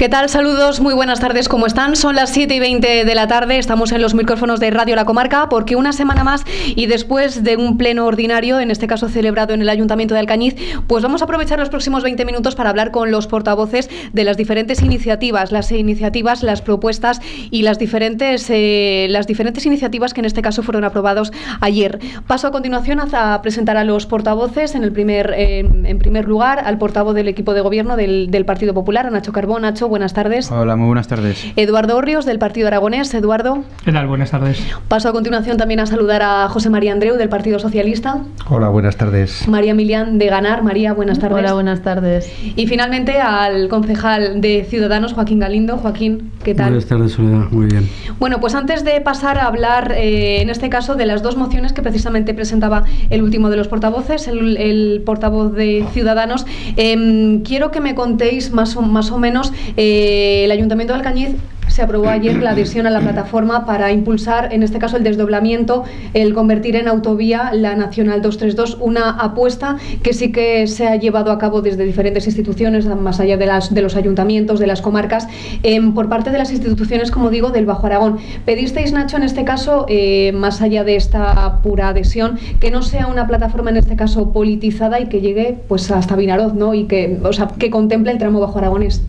¿Qué tal? Saludos, muy buenas tardes, ¿cómo están? Son las 7 y 20 de la tarde, estamos en los micrófonos de Radio La Comarca porque una semana más y después de un pleno ordinario, en este caso celebrado en el Ayuntamiento de Alcañiz, pues vamos a aprovechar los próximos 20 minutos para hablar con los portavoces de las diferentes iniciativas, las iniciativas, las propuestas y las diferentes, eh, las diferentes iniciativas que en este caso fueron aprobados ayer. Paso a continuación a presentar a los portavoces, en, el primer, en primer lugar al portavoz del equipo de gobierno del, Partido Popular, Nacho Carbón. Nacho, buenas tardes. Hola, muy buenas tardes. Eduardo Orrios, del Partido Aragonés. Eduardo. ¿Qué tal? Buenas tardes. Paso a continuación también a saludar a José María Andreu, del Partido Socialista. Hola, buenas tardes. María Milián, de Ganar. María, buenas tardes. Hola, buenas tardes. Y finalmente al concejal de Ciudadanos, Joaquín Galindo. Joaquín, ¿qué tal? Buenas tardes, Soledad. Muy bien. Bueno, pues antes de pasar a hablar, eh, en este caso, de las dos mociones que precisamente presentaba el último de los portavoces, el, portavoz de Ciudadanos, em, quiero que me contéis más o, más o menos eh, el Ayuntamiento de Alcañiz se aprobó ayer la adhesión a la plataforma para impulsar, en este caso, el desdoblamiento, el convertir en autovía la Nacional 232, una apuesta que sí que se ha llevado a cabo desde diferentes instituciones, más allá de, las, los ayuntamientos, de las comarcas, em, por parte de las instituciones, como digo, del Bajo Aragón. Pedisteis, Nacho, en este caso, eh, más allá de esta pura adhesión, que no sea una plataforma, en este caso, politizada y que llegue pues hasta Vinaroz, ¿no? Y que, o sea, que contemple el tramo Bajo Aragonés.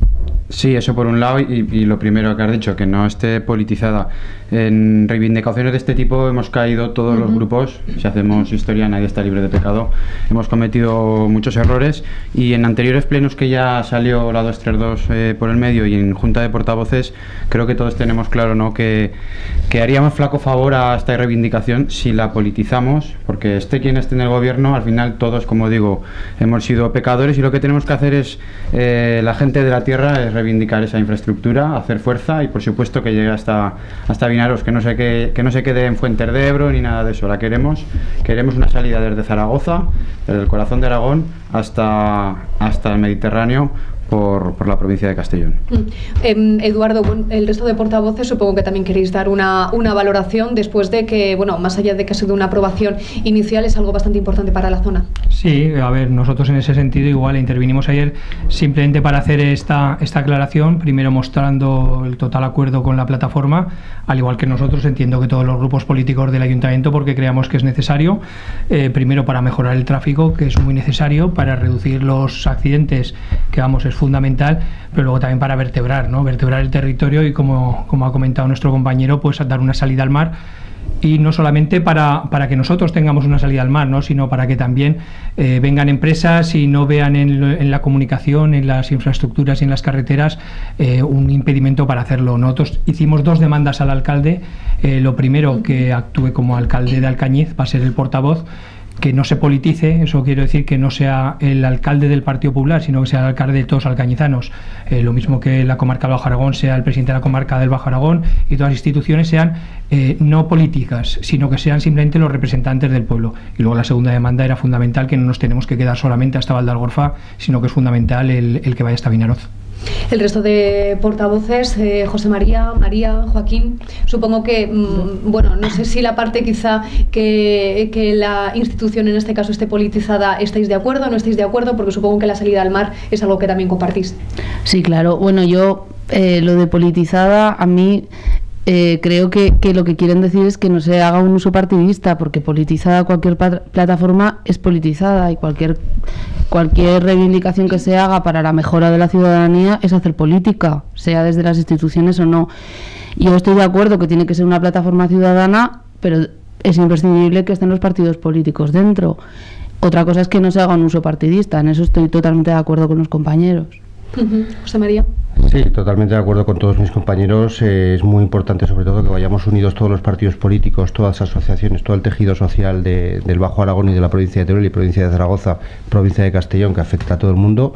Sí, eso por un lado y, lo primero que has dicho, que no esté politizada. En reivindicaciones de este tipo hemos caído todos los grupos, si hacemos historia nadie está libre de pecado, hemos cometido muchos errores y en anteriores plenos que ya salió la 232 eh, por el medio y en junta de portavoces creo que todos tenemos claro ¿no? que, que haríamos flaco favor a esta reivindicación si la politizamos, porque esté quien esté en el gobierno, al final todos, como digo, hemos sido pecadores y lo que tenemos que hacer es, eh, la gente de la tierra es reivindicar esa infraestructura, hacer fuerza y por supuesto que llegue hasta, hasta Que no, se que, que no se quede en Fuentes de Ebro ni nada de eso. La queremos, queremos una salida desde Zaragoza, desde el corazón de Aragón hasta, hasta el Mediterráneo por, la provincia de Castellón. Em, Eduardo, el resto de portavoces supongo que también queréis dar una, una, valoración después de que, bueno, más allá de que ha sido una aprobación inicial, es algo bastante importante para la zona. Sí, a ver, nosotros en ese sentido igual intervinimos ayer simplemente para hacer esta, esta aclaración, primero mostrando el total acuerdo con la plataforma, al igual que nosotros entiendo que todos los grupos políticos del ayuntamiento, porque creamos que es necesario, eh, primero para mejorar el tráfico, que es muy necesario, para reducir los accidentes, que vamos, es fundamental, pero luego también para vertebrar, ¿no? vertebrar el territorio y como, como ha comentado nuestro compañero, pues dar una salida al mar y no solamente para, para, que nosotros tengamos una salida al mar, ¿no? sino para que también eh, vengan empresas y no vean en, la comunicación, en las infraestructuras y en las carreteras eh, un impedimento para hacerlo. Nosotros hicimos dos demandas al alcalde. Eh, lo primero, que actúe como alcalde de Alcañiz, va a ser el portavoz que no se politice, eso quiero decir que no sea el alcalde del Partido Popular, sino que sea el alcalde de todos los alcañizanos. Eh, lo mismo que la comarca del Bajo Aragón sea el presidente de la comarca del Bajo Aragón y todas las instituciones sean eh, no políticas, sino que sean simplemente los representantes del pueblo. Y luego la segunda demanda era fundamental que no nos tenemos que quedar solamente hasta Valdalgorfa, sino que es fundamental el, el que vaya hasta Vinaroz. El resto de portavoces, eh, José María, María, Joaquín, supongo que, mm, bueno, no sé si la parte quizá que, que, la institución en este caso esté politizada, ¿estáis de acuerdo o no estáis de acuerdo? Porque supongo que la salida al mar es algo que también compartís. Sí, claro. Bueno, yo eh, lo de politizada a mí eh, creo que, que, lo que quieren decir es que no se haga un uso partidista, porque politizada cualquier plataforma es politizada y cualquier, cualquier reivindicación que se haga para la mejora de la ciudadanía es hacer política, sea desde las instituciones o no. Yo estoy de acuerdo que tiene que ser una plataforma ciudadana, pero es imprescindible que estén los partidos políticos dentro. Otra cosa es que no se haga un uso partidista, en eso estoy totalmente de acuerdo con los compañeros. José María. Sí, totalmente de acuerdo con todos mis compañeros. Eh, es muy importante, sobre todo, que vayamos unidos todos los partidos políticos, todas las asociaciones, todo el tejido social del Bajo Aragón y de la provincia de Teruel y provincia de Zaragoza, provincia de Castellón, que afecta a todo el mundo,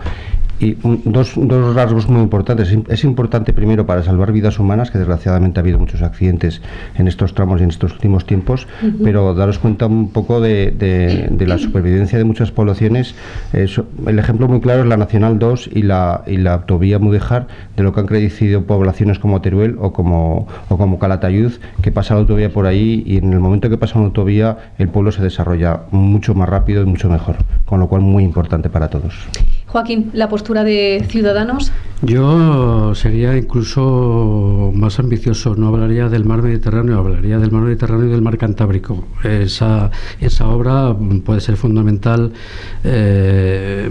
y dos, dos, rasgos muy importantes. Es importante primero para salvar vidas humanas, que desgraciadamente ha habido muchos accidentes en estos tramos y en estos últimos tiempos, pero daros cuenta un poco de, de, la supervivencia de muchas poblaciones. el ejemplo muy claro es la Nacional 2 y la, y la autovía Mudejar, de lo que han crecido poblaciones como Teruel o como, o como Calatayud, que pasa la autovía por ahí y en el momento que pasa una autovía el pueblo se desarrolla mucho más rápido y mucho mejor, con lo cual muy importante para todos. Joaquín, la postura de Ciudadanos. Yo sería incluso más ambicioso, no hablaría del mar Mediterráneo, hablaría del mar Mediterráneo y del mar Cantábrico. Esa, esa obra puede ser fundamental eh,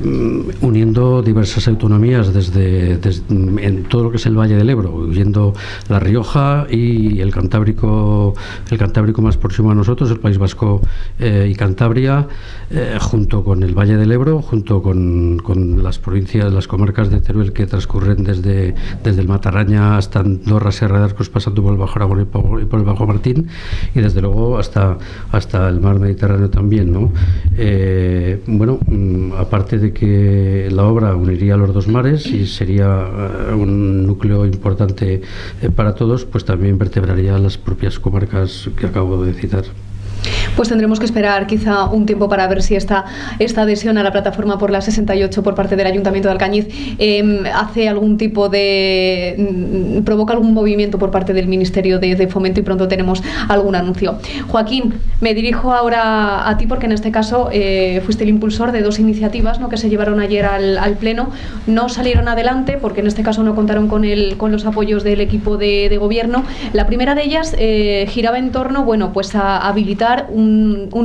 uniendo diversas autonomías desde, en todo lo que es el Valle del Ebro, huyendo La Rioja y el Cantábrico, el Cantábrico más próximo a nosotros, el País Vasco eh, y Cantabria, eh, junto con el Valle del Ebro, junto con, con las provincias, las comarcas de Teruel que transcurren desde, desde el Matarraña hasta Andorra, Serra de Arcos, pasando por el Bajo Aragón y por, el Bajo Martín, y desde luego hasta, hasta el mar Mediterráneo también. ¿no? Eh, bueno, mm, aparte de que la obra uniría los dos mares y sería eh, un núcleo importante eh, para todos, pues también vertebraría las propias comarcas que acabo de citar. Pues tendremos que esperar quizá un tiempo para ver si esta, esta adhesión a la plataforma por la 68 por parte del Ayuntamiento de Alcañiz em, hace algún tipo de... Mm, provoca algún movimiento por parte del Ministerio de, Fomento y pronto tenemos algún anuncio. Joaquín, me dirijo ahora a ti porque en este caso eh, fuiste el impulsor de dos iniciativas ¿no? que se llevaron ayer al, Pleno. No salieron adelante porque en este caso no contaron con, el, con los apoyos del equipo de, gobierno. La primera de ellas eh, giraba en torno bueno, pues a habilitar un,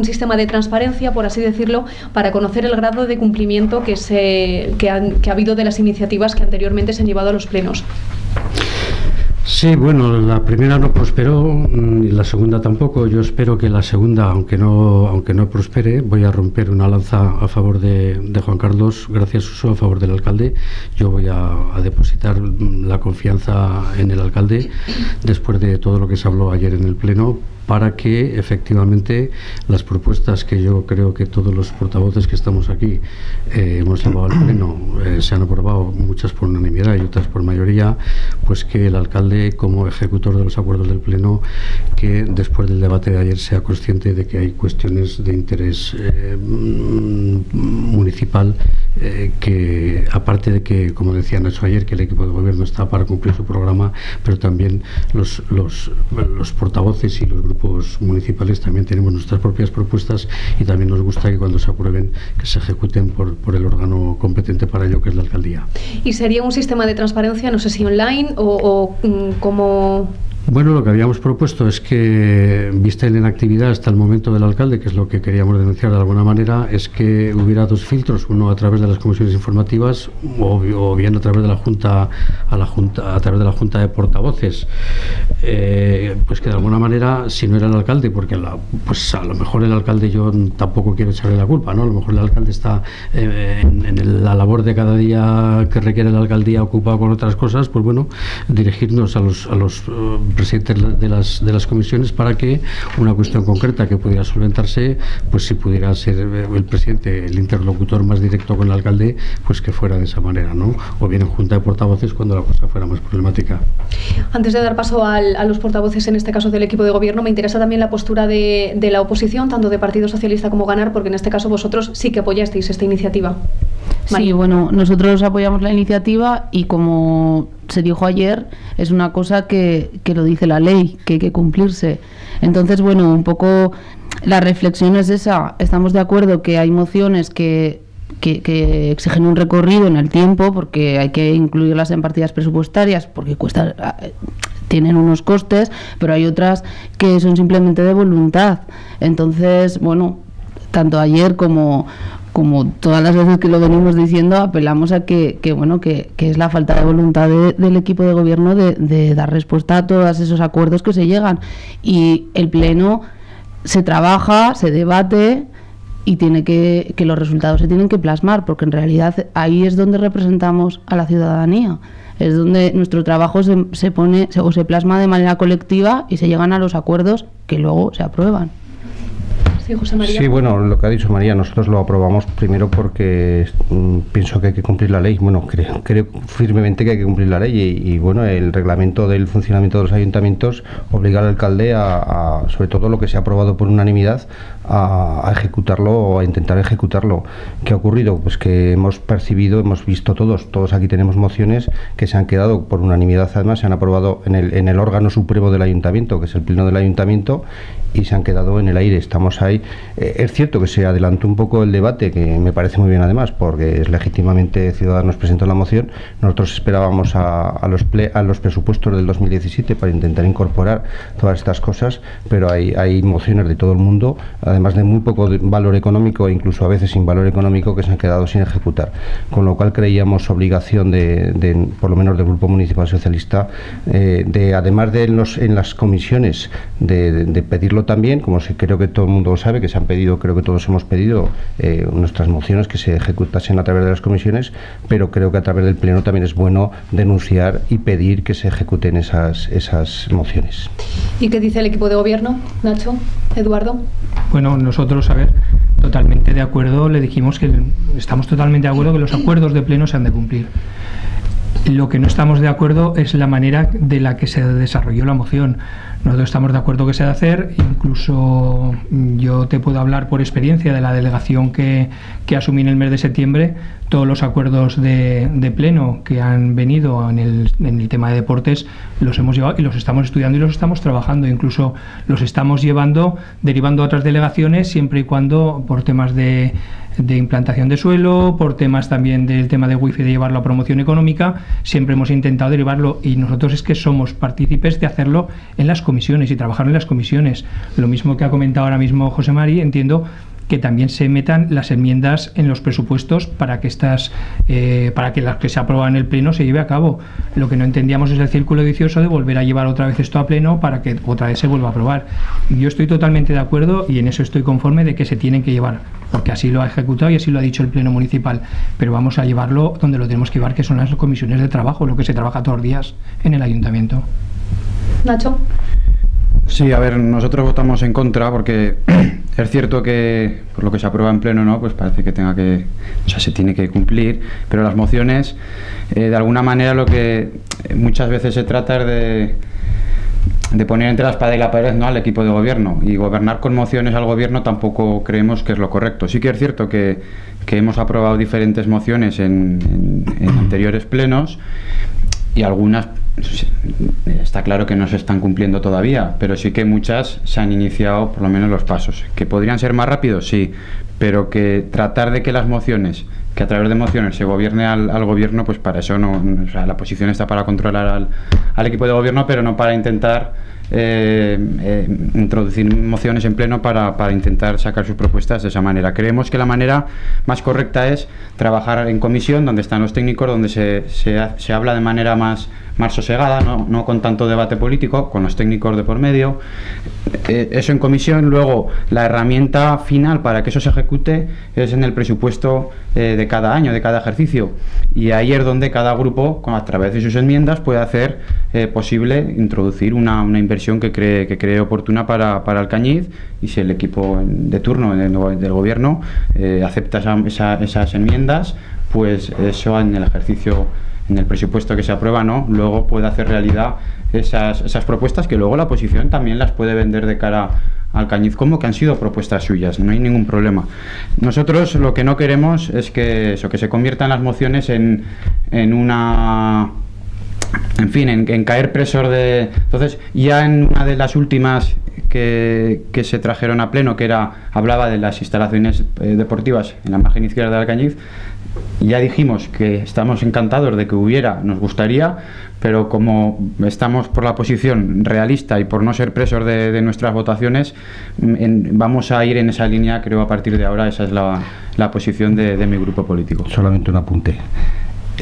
sistema de transparencia, por así decirlo, para conocer el grado de cumplimiento que, se, que, ha habido de las iniciativas que anteriormente se han llevado a los plenos. Sí, bueno, la primera no prosperó mm, y la segunda tampoco. Yo espero que la segunda, aunque no, aunque no prospere, voy a romper una lanza a favor de, Juan Carlos, gracias Uso, a favor del alcalde. Yo voy a, a, depositar mm, la confianza en el alcalde después de todo lo que se habló ayer en el Pleno para que efectivamente las propuestas que yo creo que todos los portavoces que estamos aquí eh, hemos llevado al pleno eh, se han aprobado, muchas por unanimidad y otras por mayoría, pues que el alcalde como ejecutor de los acuerdos del pleno, que después del debate de ayer sea consciente de que hay cuestiones de interés eh, municipal que aparte de que, como decía Nacho ayer, que el equipo de gobierno está para cumplir su programa, pero también los, los, los portavoces y los grupos municipales también tenemos nuestras propias propuestas y también nos gusta que cuando se aprueben que se ejecuten por, por el órgano competente para ello que es la alcaldía. ¿Y sería un sistema de transparencia, no sé si online o, o mm, como bueno, lo que habíamos propuesto es que, vista la inactividad hasta el momento del alcalde, que es lo que queríamos denunciar de alguna manera, es que hubiera dos filtros, uno a través de las comisiones informativas o, bien a través de la junta, a la junta, a través de la junta de portavoces, eh, pues que de alguna manera, si no era el alcalde, porque pues a lo mejor el alcalde yo tampoco quiero echarle la culpa, ¿no? A lo mejor el alcalde está eh, en, la labor de cada día que requiere la alcaldía ocupado con otras cosas, pues bueno, dirigirnos a los, a los eh, presidente de las, de las comisiones para que una cuestión concreta que pudiera solventarse, pues si pudiera ser el presidente el interlocutor más directo con el alcalde, pues que fuera de esa manera, ¿no? O bien en junta de portavoces cuando la cosa fuera más problemática. Antes de dar paso a los portavoces, en este caso del equipo de gobierno, me interesa también la postura de, de la oposición, tanto de Partido Socialista como Ganar, porque en este caso vosotros sí que apoyasteis esta iniciativa. Sí, bueno, nosotros apoyamos la iniciativa y como se dijo ayer, es una cosa que, que lo dice la ley, que hay que cumplirse. Entonces, bueno, un poco la reflexión es esa. Estamos de acuerdo que hay mociones que, que, exigen un recorrido en el tiempo porque hay que incluirlas en partidas presupuestarias porque cuesta tienen unos costes, pero hay otras que son simplemente de voluntad. Entonces, bueno, tanto ayer como, como todas las veces que lo venimos diciendo, apelamos a que, bueno, que, es la falta de voluntad del equipo de gobierno de, dar respuesta a todos esos acuerdos que se llegan. Y el Pleno se trabaja, se debate y tiene que, que los resultados se tienen que plasmar, porque en realidad ahí es donde representamos a la ciudadanía. Es donde nuestro trabajo se, se pone o se plasma de manera colectiva y se llegan a los acuerdos que luego se aprueban. Sí, bueno, lo que ha dicho María, nosotros lo aprobamos primero porque mm, pienso que hay que cumplir la ley. Bueno, creo, creo firmemente que hay que cumplir la ley y, bueno, el reglamento del funcionamiento de los ayuntamientos obliga al alcalde a, sobre todo lo que se ha aprobado por unanimidad, a, ejecutarlo o a intentar ejecutarlo. ¿Qué ha ocurrido? Pues que hemos percibido, hemos visto todos, todos aquí tenemos mociones que se han quedado por unanimidad, además se han aprobado en el, en el órgano supremo del ayuntamiento, que es el pleno del ayuntamiento, y se han quedado en el aire. Estamos ahí Eh, es cierto que se adelantó un poco el debate, que me parece muy bien además, porque es legítimamente Ciudadanos presentó la moción. Nosotros esperábamos a, los, a los presupuestos del 2017 para intentar incorporar todas estas cosas, pero hay, hay mociones de todo el mundo, además de muy poco valor económico e incluso a veces sin valor económico, que se han quedado sin ejecutar. Con lo cual creíamos obligación de, por lo menos del Grupo Municipal Socialista, eh, de además de en, los, en las comisiones, de, pedirlo también, como creo que todo el mundo lo sabe, que se han pedido, creo que todos hemos pedido eh, nuestras mociones que se ejecutasen a través de las comisiones, pero creo que a través del Pleno también es bueno denunciar y pedir que se ejecuten esas, esas mociones. ¿Y qué dice el equipo de gobierno, Nacho, Eduardo? Bueno, nosotros, a ver, totalmente de acuerdo, le dijimos que estamos totalmente de acuerdo que los acuerdos de Pleno se han de cumplir. Lo que no estamos de acuerdo es la manera de la que se desarrolló la moción. Nosotros estamos de acuerdo que se debe hacer, incluso yo te puedo hablar por experiencia de la delegación que, que asumí en el mes de septiembre, todos los acuerdos de, de pleno que han venido en el, en el, tema de deportes los hemos llevado y los estamos estudiando y los estamos trabajando, incluso los estamos llevando, derivando a otras delegaciones siempre y cuando por temas de de implantación de suelo, por temas también del tema de wifi de llevarlo a promoción económica, siempre hemos intentado derivarlo y nosotros es que somos partícipes de hacerlo en las comisiones y trabajar en las comisiones. Lo mismo que ha comentado ahora mismo José Mari, entiendo que también se metan las enmiendas en los presupuestos para que estas eh, para que las que se aprueban en el pleno se lleve a cabo. Lo que no entendíamos es el círculo vicioso de volver a llevar otra vez esto a pleno para que otra vez se vuelva a aprobar. Yo estoy totalmente de acuerdo y en eso estoy conforme de que se tienen que llevar, porque así lo ha ejecutado y así lo ha dicho el pleno municipal, pero vamos a llevarlo donde lo tenemos que llevar, que son las comisiones de trabajo, lo que se trabaja todos los días en el ayuntamiento. Nacho. Sí, a ver, nosotros votamos en contra porque es cierto que por lo que se aprueba en pleno, ¿no? Pues parece que tenga que, o sea, se tiene que cumplir, pero las mociones, eh, de alguna manera, lo que muchas veces se trata es de, de poner entre la espada y la pared ¿no? al equipo de gobierno y gobernar con mociones al gobierno tampoco creemos que es lo correcto. Sí que es cierto que, que hemos aprobado diferentes mociones en, en anteriores plenos y algunas está claro que no se están cumpliendo todavía, pero sí que muchas se han iniciado por lo menos los pasos. ¿Que podrían ser más rápidos? Sí, pero que tratar de que las mociones, que a través de mociones se gobierne al, gobierno, pues para eso no, la posición está para controlar al, al equipo de gobierno, pero no para intentar eh, eh, introducir mociones en pleno para, para, intentar sacar sus propuestas de esa manera. Creemos que la manera más correcta es trabajar en comisión, donde están los técnicos, donde se, se, se habla de manera más más sosegada, no, no, con tanto debate político, con los técnicos de por medio. Eh, eso en comisión. Luego, la herramienta final para que eso se ejecute es en el presupuesto eh, de cada año, de cada ejercicio. Y ahí es donde cada grupo, a través de sus enmiendas, puede hacer eh, posible introducir una, una, inversión que cree, que cree oportuna para, para el Cañiz. Y si el equipo de turno del, gobierno acepta esas enmiendas, pues eso en el ejercicio en el presupuesto que se aprueba, ¿no? Luego puede hacer realidad esas, esas propuestas que luego la oposición también las puede vender de cara al Cañiz como que han sido propuestas suyas, no hay ningún problema. Nosotros lo que no queremos es que eso, que se conviertan las mociones en, en una en fin, en, caer presor de. Entonces, ya en una de las últimas que, que, se trajeron a pleno, que era hablaba de las instalaciones eh, deportivas en la margen izquierda del Cañiz, ya dijimos que estamos encantados de que hubiera, nos gustaría, pero como estamos por la posición realista y por no ser presos de, nuestras votaciones, vamos a ir en esa línea, creo, a partir de ahora, esa es la, posición de, mi grupo político. Solamente un apunte.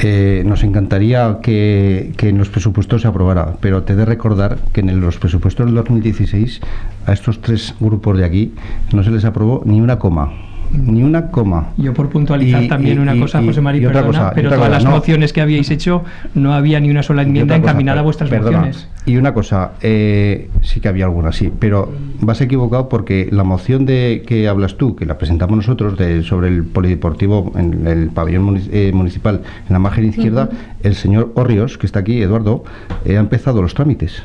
Eh, nos encantaría que, en los presupuestos se aprobara, pero te de recordar que en los presupuestos del 2016 a estos tres grupos de aquí no se les aprobó ni una coma ni una coma. Yo por puntualizar también una cosa, José María, perdona, pero todas las mociones que habíais hecho no había ni una sola enmienda encaminada a vuestras mociones. Y una cosa, eh, sí que había alguna, sí, pero vas equivocado porque la moción de que hablas tú, que la presentamos nosotros de, sobre el polideportivo en el pabellón eh, municipal en la margen izquierda, el señor Orrios, que está aquí, Eduardo, eh, ha empezado los trámites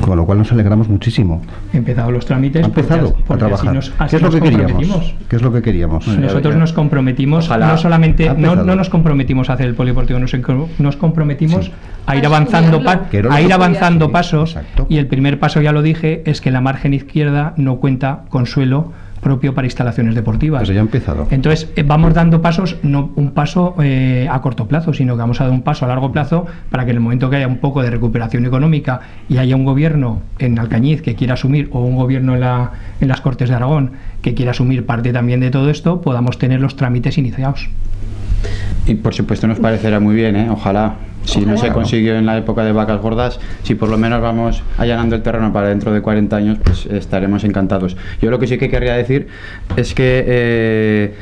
con lo cual nos alegramos muchísimo. Empezado los trámites. Ha empezado a trabajar. ¿Qué es lo que queríamos? ¿Qué es lo que queríamos? Nosotros nos comprometimos, no solamente, no, no, nos comprometimos a hacer el polideportivo, nos, nos comprometimos a ir avanzando, a ir avanzando pasos y el primer paso, ya lo dije, es que la margen izquierda no cuenta con suelo propio para instalaciones deportivas. Pero ya ha empezado. Entonces, eh, vamos dando pasos, no un paso eh, a corto plazo, sino que vamos a dar un paso a largo plazo para que en el momento que haya un poco de recuperación económica y haya un gobierno en Alcañiz que quiera asumir, o un gobierno en, la, en las Cortes de Aragón que quiera asumir parte también de todo esto, podamos tener los trámites iniciados. Y por supuesto nos parecerá muy bien, ¿eh? ojalá. Si no se consiguió en la época de vacas gordas, si por lo menos vamos allanando el terreno para dentro de 40 años, pues estaremos encantados. Yo lo que sí que querría decir es que, eh,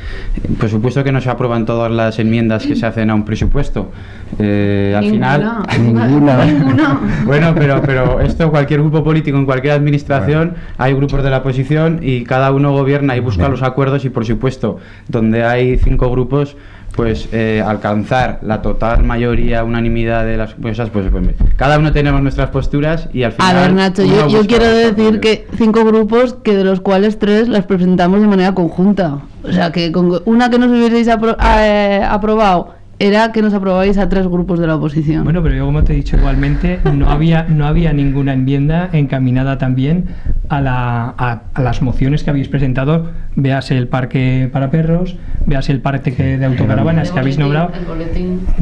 por supuesto que no se aprueban todas las enmiendas que se hacen a un presupuesto. Eh, al final, Ninguna. bueno, pero, pero esto cualquier grupo político en cualquier administración hay grupos de la oposición y cada uno gobierna y busca los acuerdos y por supuesto donde hay cinco grupos pues eh, alcanzar la total mayoría, unanimidad de las cosas, pues, pues, cada uno tenemos nuestras posturas y al A final... ver, Nacho, yo, yo quiero decir que cinco grupos, que de los cuales tres las presentamos de manera conjunta. O sea, que con una que nos hubieseis apro- eh, aprobado era que nos aprobáis a tres grupos de la oposición. Bueno, pero yo como te he dicho igualmente, no había, no había ninguna enmienda encaminada también a, la, a, a las mociones que habéis presentado, véase el parque para perros, véase el parque que- de autocaravanas que habéis nombrado,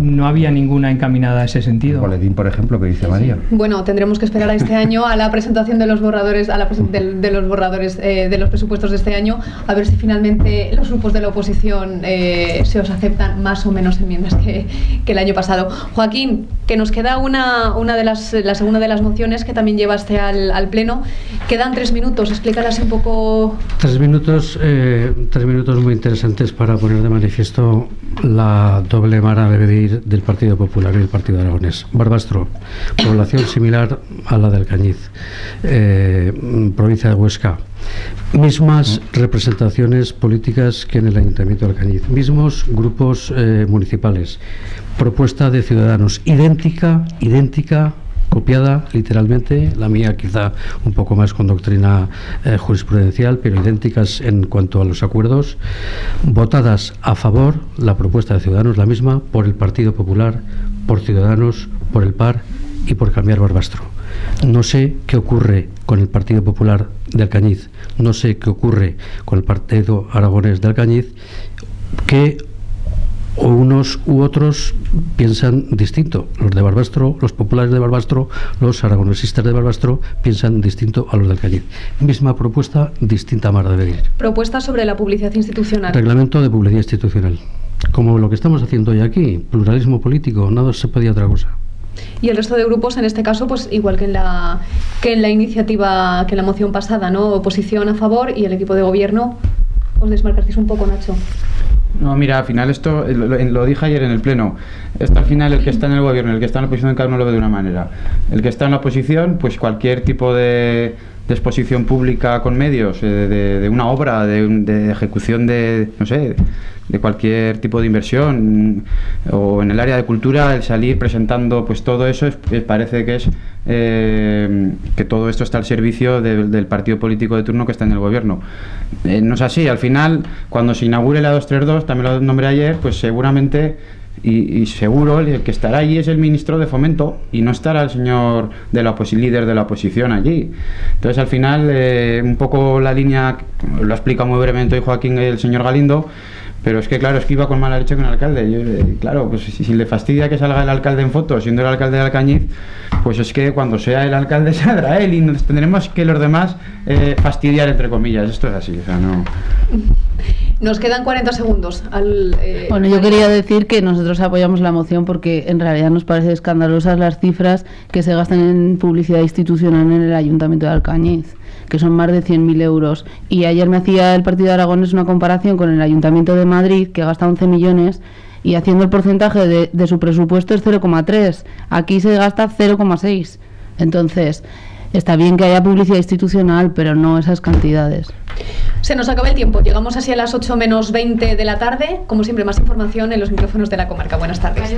no había ninguna encaminada a ese El sentido. boletín, por ejemplo, que dice María. Bueno, tendremos que esperar a este año a la presentación de los borradores, a la del- de, los borradores eh, de los presupuestos de este año, a ver si finalmente los grupos de la oposición eh, se os aceptan más o menos enmiendas que, el año pasado. Joaquín, que nos queda una, una de las, la segunda de las mociones que también llevaste al, al pleno. Quedan tres minutos, explícalas un poco. Tres minutos, eh, tres minutos muy interesantes para poner de manifiesto la doble vara de medir del Partido Popular y el Partido Aragonés. Barbastro, población similar a la del Cañiz, eh, provincia de Huesca. Mismas representaciones políticas que en el Ayuntamiento del Cañiz, mismos grupos eh, municipales. Propuesta de ciudadanos idéntica, idéntica copiada literalmente, la mía quizá un poco más con doctrina eh, jurisprudencial, pero idénticas en cuanto a los acuerdos, votadas a favor, la propuesta de Ciudadanos la misma, por el Partido Popular, por Ciudadanos, por el PAR y por Cambiar Barbastro. No sé qué ocurre con el Partido Popular de Alcañiz, no sé qué ocurre con el Partido Aragonés de Alcañiz, que o unos u otros piensan distinto. Los de Barbastro, los populares de Barbastro, los aragonesistas de Barbastro piensan distinto a los del Cañiz. Misma propuesta, distinta manera de venir. Propuesta sobre la publicidad institucional. Reglamento de publicidad institucional. Como lo que estamos haciendo hoy aquí, pluralismo político, nada se podía otra cosa. Y el resto de grupos, en este caso, pues igual que en la que en la iniciativa, que en la moción pasada, ¿no? Oposición a favor y el equipo de gobierno. Os desmarcasteis un poco, Nacho. No, mira, al final esto, eh, lo, lo- dije ayer en el Pleno, esto al final el que está en el gobierno, el que está en la oposición, cada uno lo ve de una manera. El que está en la oposición, pues cualquier tipo de, de exposición pública con medios, eh, de, una obra, de, ejecución de, no sé, de cualquier tipo de inversión, o en el área de cultura, el salir presentando pues todo eso, es- parece que es eh, que todo esto está al servicio de- del partido político de turno que está en el gobierno. Eh, no es así, al final, cuando se inaugure la 232, también lo nombré ayer, pues seguramente y, y seguro el que estará allí es el ministro de Fomento y no estará el señor de la líder de la oposición allí. Entonces, al final, eh, un poco la línea, lo ha explicado muy brevemente hoy Joaquín, el señor Galindo, pero es que, claro, es que iba con mala leche con el alcalde. Yo, eh, claro, pues si, si le fastidia que salga el alcalde en foto, siendo el alcalde de Alcañiz, pues es que cuando sea el alcalde saldrá él y nos tendremos que los demás eh, fastidiar, entre comillas. Esto es así, o sea, no. Nos quedan 40 segundos. Al, eh, Bueno, yo quería decir que nosotros apoyamos la moción porque en realidad nos parece escandalosas las cifras que se gastan en publicidad institucional en el Ayuntamiento de Alcañiz, que son más de 100.000 euros. Y ayer me hacía el Partido de Aragones una comparación con el Ayuntamiento de Madrid, que gasta 11 millones, y haciendo el porcentaje de, de su presupuesto es 0,3. Aquí se gasta 0,6. Entonces, está bien que haya publicidad institucional, pero no esas cantidades. Se nos acaba el tiempo. Llegamos así a las 8 menos 20 de la tarde. Como siempre, más información en los micrófonos de la comarca. Buenas tardes.